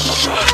shit.